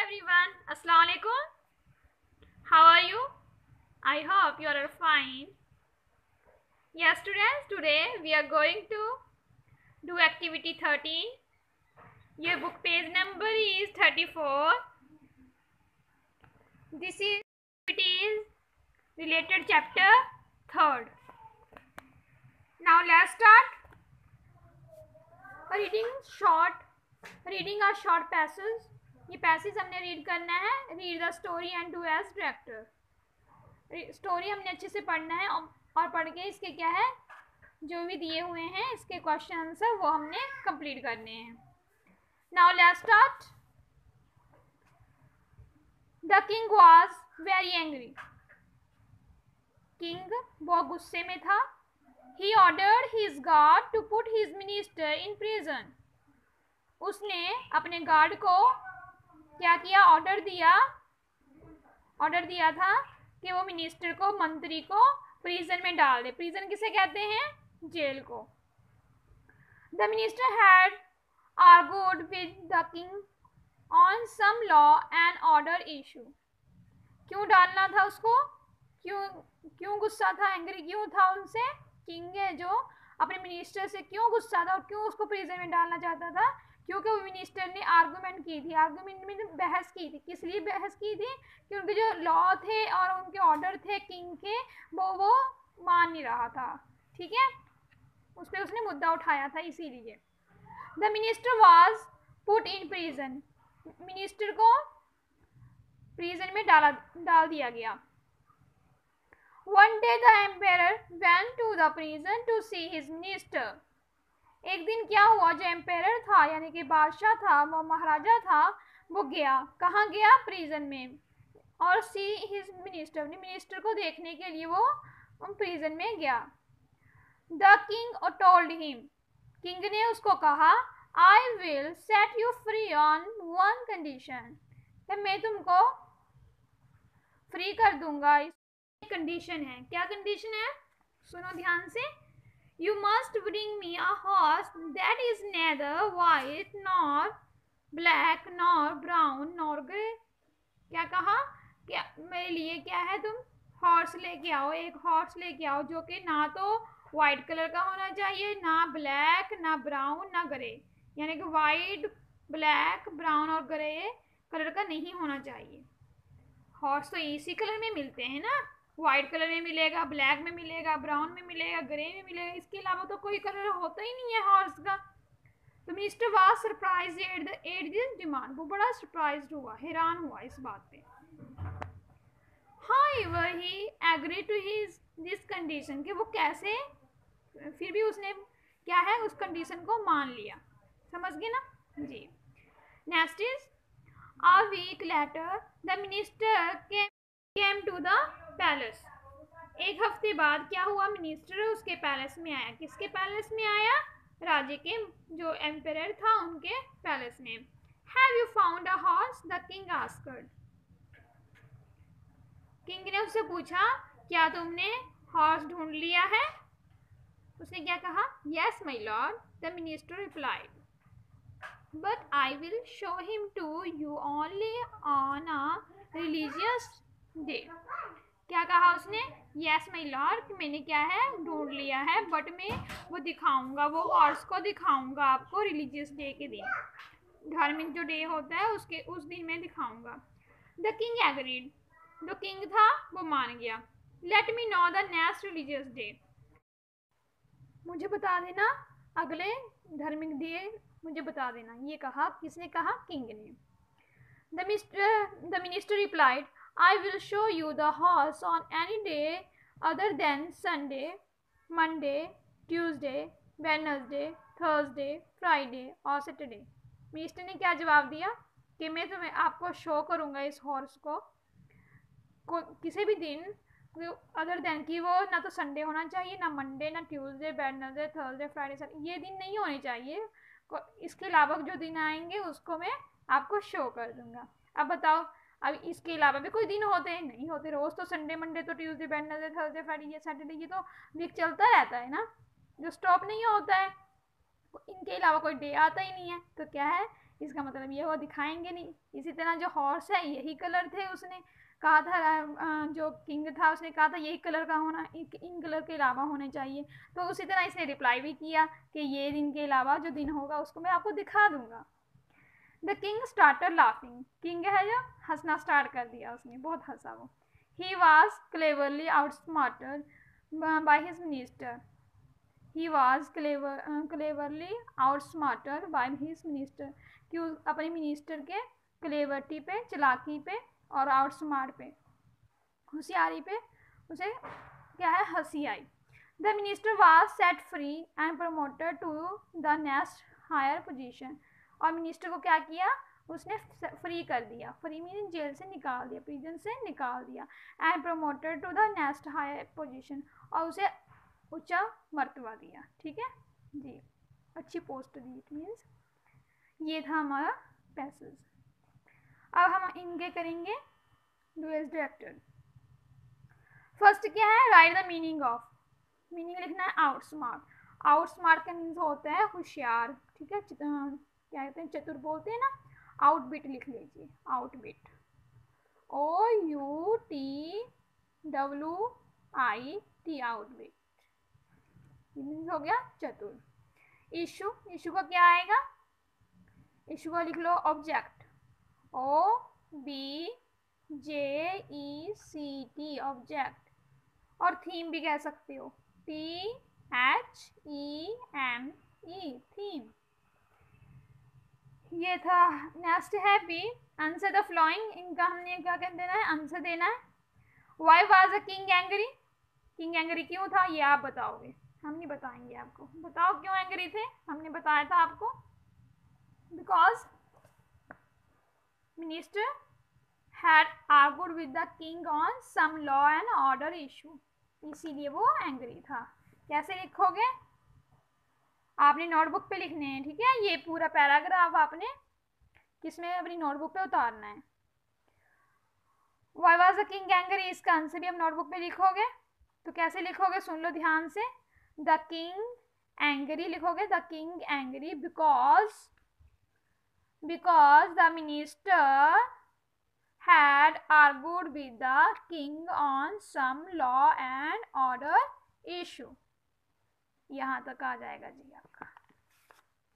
everyone. Assalamu alaikum how are you? I hope you are fine. Yes students today we are going to do activity 13 your book page number is 34 this is related chapter third. Now let's start. Reading short reading a short passage ये passage हमने read करना है। Read the story and do as director story हमने अच्छे से पढ़ना है और पढ़ के इसके क्या है, जो भी दिए हुए हैं, इसके क्वेश्चन आंसर वो हमने कंप्लीट करने हैं। Now let's start the king was very angry king बहुत गुस्से में था। He ordered his guard to put his minister in prison उसने अपने गार्ड को क्या किया? ऑर्डर दिया। ऑर्डर दिया था कि वो मिनिस्टर को, मंत्री को प्रिजन में डाल दे। प्रिजन किसे कहते हैं? जेल को। The minister had argued with the king on some law and order issue क्यों डालना था उसको? क्यों क्यों गुस्सा था? एंग्री क्यों था उनसे? किंग है जो अपने मिनिस्टर से क्यों गुस्सा था और क्यों उसको प्रिजन में डालना चाहता था? क्योंकि मिनिस्टर ने आर्गूमेंट की थी आर्गूमेंट में बहस की थी। किस लिए बहस की थी? कि उनके जो लॉ थे और उनके ऑर्डर थे किंग के, वो वो मान नहीं रहा था। ठीक है? उस पर उसने मुद्दा उठाया था इसीलिए। The minister was put in prison minister को प्रिजन में डाला, डाल दिया गया। One day the emperor went to the prison to see his minister एक दिन क्या हुआ? जो एम्पेयर था, यानी कि बादशाह था वो महाराजा था, वो गया। कहाँ गया? प्रिजन में। और सी, हिज मिनिस्टर अपने मिनिस्टर को देखने के लिए वो प्रिजन में गया। The king told him king ने उसको कहा I will set you free on one condition मैं तुमको फ्री कर दूँगा। इस कंडीशन है। क्या कंडीशन है? सुनो ध्यान से। You must bring me a horse that is neither white nor black nor brown nor grey. क्या कहा? क्या मेरे लिए क्या है तुम? हॉर्स लेके आओ, एक हॉर्स लेके आओ जो कि ना तो वाइट कलर का होना चाहिए, ना ब्लैक ना ब्राउन ना ग्रे यानी कि वाइट ब्लैक ब्राउन और ग्रे कलर का नहीं होना चाहिए। हॉर्स तो इसी कलर में मिलते हैं ना? वाइट कलर में मिलेगा ब्लैक में मिलेगा ब्राउन में मिलेगा ग्रे में मिलेगा। इसके अलावा तो कोई कलर होता ही नहीं है हॉर्स का। तो mister was surprise at the at this demand वो बड़ा सरप्राइज़ हुआ, हैरान हुआ इस बात पे। हाँ he agree to his this condition कि वो कैसे, फिर भी उसने क्या है, उस कंडीशन को मान लिया। समझ गए ना? जी। Next is a week later the minister came to the palace. एक हफ़्ते बाद क्या हुआ? मिनिस्टर उसके पैलेस में आया। किसके पैलेस में आया? राजे के जो एम्पेयर था उनके पैलेस में। Have you found a horse the king asked king ने उससे पूछा, क्या तुमने हॉर्स ढूंढ लिया है? उसने क्या कहा? Yes my lord the minister replied but I will show him to you only on a religious day क्या कहा उसने? यस माई लॉर्ड मैंने क्या है? ढूंढ लिया है बट मैं वो दिखाऊँगा, वो हॉर्स को दिखाऊँगा आपको रिलीजियस डे के दिन। धार्मिक जो डे होता है, उसके, उस दिन मैं दिखाऊँगा। द किंग एग्रीड जो किंग था, वो मान गया। Let me know the next religious day मुझे बता देना, अगले धार्मिक डे मुझे बता देना। ये कहा, किसने कहा? किंग ने। The mister the minister replied I will show you the horse on any day other than Sunday, Monday, Tuesday, Wednesday, Thursday, Friday और Saturday. मिस्टर ने क्या जवाब दिया? कि मैं तुम्हें आपको शो करूँगा इस हॉर्स को। को किसी भी दिन अदर देन कि वो ना तो संडे होना चाहिए ना मंडे ना Tuesday Wednesday Thursday Friday sir ये दिन नहीं होने चाहिए। इसके अलावा जो दिन आएँगे उसको मैं आपको शो कर दूँगा। अब बताओ अब इसके अलावा भी कोई दिन होते हैं, नहीं होते, रोज़ तो संडे मंडे तो Tuesday Wednesday Thursday Friday Saturday ये तो वीक चलता रहता है ना, जो स्टॉप नहीं होता है, इनके अलावा कोई डे आता ही नहीं है तो क्या है, इसका मतलब ये वो दिखाएँगे नहीं, इसी तरह जो हॉर्स है, यही कलर थे उसने, कहा था जो किंग था उसने कहा था यही कलर का होना, इन कलर के अलावा होने चाहिए तो उसी तरह इसने रिप्लाई भी किया कि ये दिन के अलावा जो दिन होगा उसको मैं आपको दिखा दूँगा। The king started laughing king है जो, हंसना स्टार्ट कर दिया उसने, बहुत हंसा वो। He was cleverly outsmarted by his minister he was clever cleverly outsmarted by his minister क्यों अपने मिनिस्टर के क्लेवरिटी पे, चलाकी पे और आउट स्मार्ट पे। होशियारी पे उसे क्या है, हँसी आई। The minister was set free and promoted to the next higher position और मिनिस्टर को क्या किया? उसने फ्री कर दिया। फ्री मीन जेल से निकाल दिया प्रिजन से निकाल दिया। And promoted to the next higher position और उसे ऊँचा मर्तबा दिया। ठीक है? जी। अच्छी पोस्ट दी इट मीन्स ये था हमारा पैसेज अब हम इनके करेंगे डुएस डायरेक्टर फ़र्स्ट क्या है? Write the meaning of meaning लिखना है आउट स्मार्ट आउट स्मार्ट का मीन्स होता है होशियार। ठीक है? क्या कहते हैं, चतुर बोलते हैं ना आउटबिट लिख लीजिए आउटबिट ओ U T W I T आउटबिट हो गया चतुर. इशू इशू का क्या आएगा? इशू का लिख लो object O B J E C T object और थीम भी कह सकते हो. T H E M E theme ये था। नेक्स्ट है बी आंसर द फ्लोइंग इनका हमने क्या कह देना है? आंसर देना है। Why was a king angry king angry क्यों था? ये आप बताओगे। हम नहीं बताएँगे आपको। बताओ क्यों एंग्री थे? हमने बताया था आपको। Because minister had argued with the king on some law and order issue. इसीलिए वो एंग्री था। कैसे लिखोगे? आपने नोटबुक पे लिखने हैं, ठीक है? ये पूरा पैराग्राफ आपने किसमें अपनी नोटबुक पे उतारना है। Why was the king angry इसका आंसर भी आप नोटबुक पे लिखोगे? तो कैसे लिखोगे? सुन लो ध्यान से। द किंग एंग्री लिखोगे? The king angry because because the minister had argued with the king on some law and order issue यहाँ तक आ जाएगा जी आपका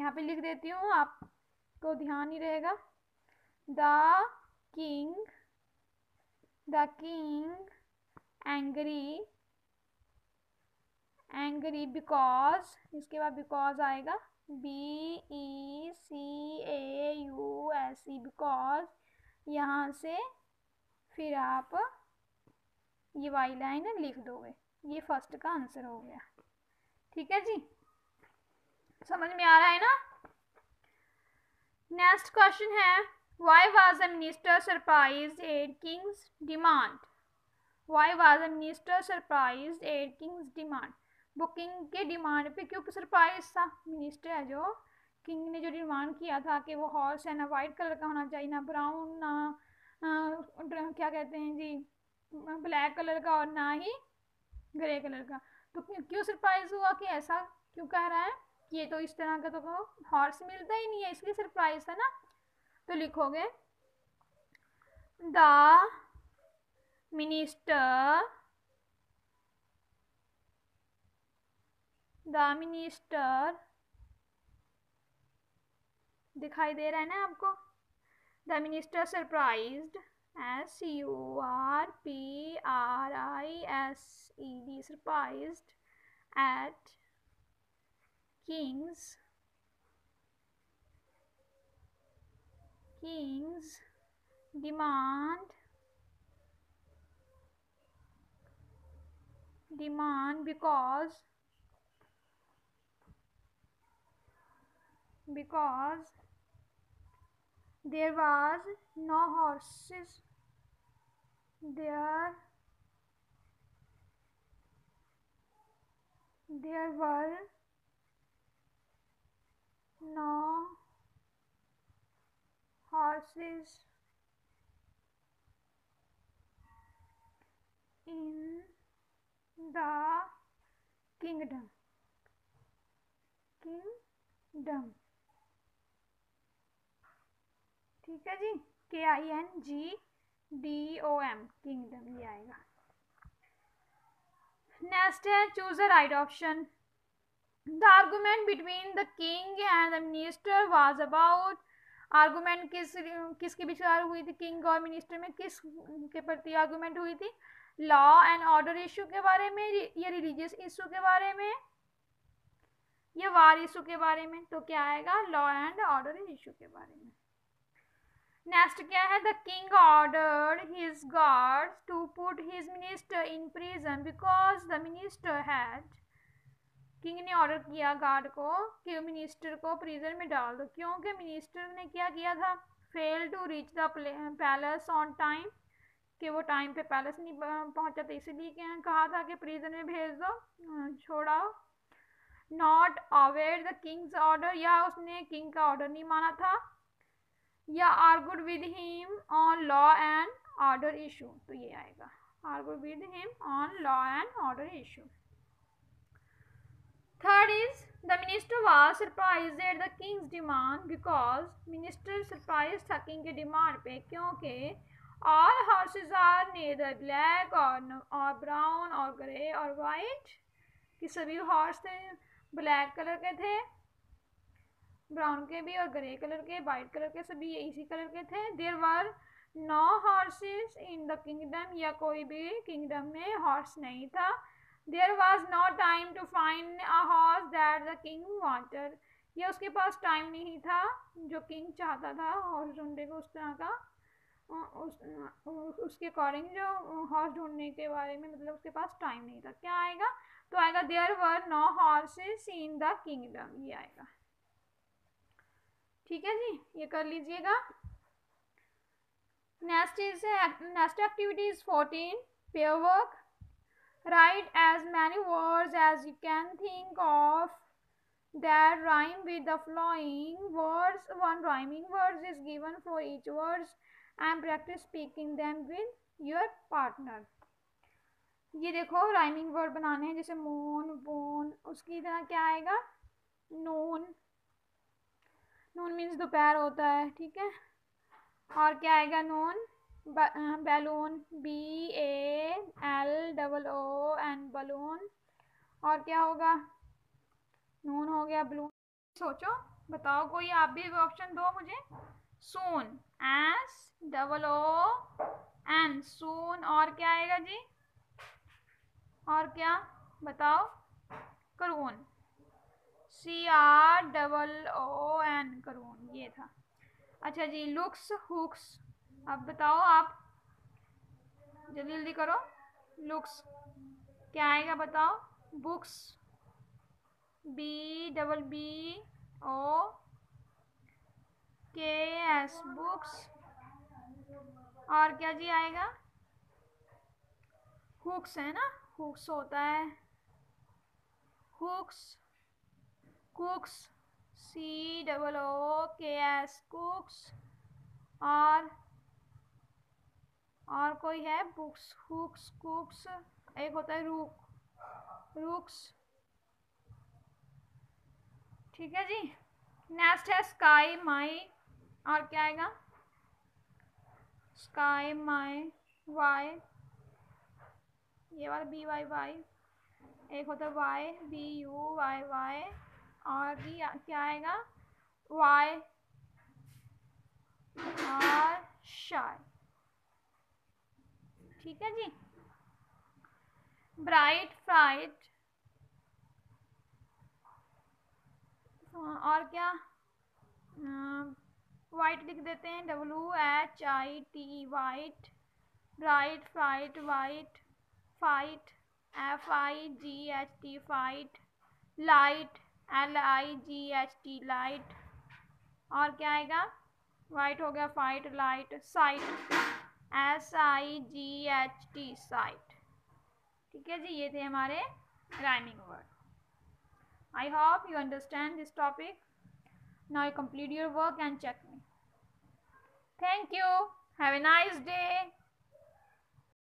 यहाँ पे लिख देती हूँ, आपको ध्यान ही रहेगा। The king the king angry angry because, इसके बाद बिकॉज़ आएगा। B E C A U S E, because, यहाँ से फिर आप ये वाई लाइन लिख दोगे। ये फ़र्स्ट का आंसर हो गया। ठीक है जी? समझ में आ रहा है ना? नेक्स्ट क्वेश्चन है why was the minister surprised king's demand why was the minister surprised king's demand booking के डिमांड पे क्यों सरप्राइज़ था? मिनिस्टर है जो किंग ने जो डिमांड किया था कि वो हॉर्स है ना वाइट कलर का होना चाहिए ना ब्राउन ना आ, क्या कहते हैं जी ब्लैक कलर का और ना ही ग्रे कलर का। तो क्यों सरप्राइज़ हुआ कि ऐसा क्यों कह रहा है? ये तो इस तरह का तो हॉर्स मिलता ही नहीं है, इसलिए सरप्राइज़ है ना? तो लिखोगे, द मिनिस्टर द मिनिस्टर दिखाई दे रहा है ना आपको? The minister surprised S U R P R I S E D surprised at king's king's demand demand because because there was no horses there there were no horses in the kingdom. Kingdom. ठीक है जी? K I N G D O M kingdom ये आएगा। Next है choose a right option the argument between the king and the minister was about argument किस, किसके विचार हुई थी? किंग और मिनिस्टर में किस के प्रति आर्गूमेंट हुई थी? लॉ एंड ऑर्डर इशू के बारे में, या रिलीजियस इशू के बारे में? या वार इशू के बारे में? तो क्या आएगा? लॉ एंड ऑर्डर इशू के बारे में। नेक्स्ट क्या है? The king order his guard to put his minister in prison because the minister had king ने ऑर्डर किया गार्ड को कि मिनिस्टर को प्रिजन में डाल दो। क्योंकि मिनिस्टर ने क्या किया था? Fail to reach the palace on time कि वो टाइम पे पैलेस नहीं पहुँचा था। इसीलिए कहा था कि प्रिजन में भेज दो। छोड़ाओ। Not aware the king's order या उसने किंग का ऑर्डर नहीं माना था, या argued with him on law and order issue तो ये आएगा। Argued with him on law and order issue third is the minister was surprised at the king's demand because minister surprised था king के demand पे, क्योंकि all horses are neither black or or brown or grey or white, कि सभी थे black colour के थे brown के भी और ग्रे कलर के वाइट कलर के सभी इसी कलर के थे। There were no horses in the kingdom या कोई भी किंगडम में हॉर्स नहीं था। There was no time to find a horse that the king wanted या उसके पास टाइम नहीं था, जो किंग चाहता था हॉर्स ढूँढने को उस तरह का। उस उसके अकॉर्डिंग जो हॉर्स ढूँढने के बारे में मतलब उसके पास टाइम नहीं था। क्या आएगा? तो आएगा there were no horses in the kingdom ये आएगा। ठीक है जी? ये कर लीजिएगा। Next is next activity is fourteen pair work right as many words as you can think of that rhyme with the following words one rhyming words is given for each words and practice speaking them with your partner ये देखो rhyming word बनाने हैं जैसे मोन bone उसकी तरह क्या आएगा नून नून मीन्स दोपहर होता है ठीक है और क्या आएगा noon balloon B A L double O and balloon और क्या होगा? नून हो गया बलून सोचो, बताओ कोई, आप भी ऑप्शन दो मुझे. Soon S double O N soon और क्या आएगा जी? और क्या? बताओ. Croon C R double O N croon ये था. अच्छा जी लुक्स हुक्स अब बताओ, आप जल्दी जल्दी करो। लुक्स क्या आएगा बताओ? Books B double B O K S books और क्या जी आएगा? हुक्स है ना? हुक्स होता है। Hooks cooks C double O K S cooks और और कोई है? बुक्स, हुक्स, कुक्स, एक होता है रूक, रुक्स। ठीक है जी। नेक्स्ट है स्काई माई, और क्या आएगा? Sky my, Y. ये वाला बी वाई वाई। एक होता है Y, B U Y Y. और भी क्या आएगा? वाई और शाय ठीक है जी? ब्राइट फ्राइट और क्या? वाइट लिख देते हैं W H I T white bright fight white fight F I G H T fight light L I G H T light और क्या आएगा? वाइट हो गया fight light site S I G H T site ठीक है जी, ये थे हमारे rhyming word I hope you understand this topic now you complete your work and check me thank you have a nice day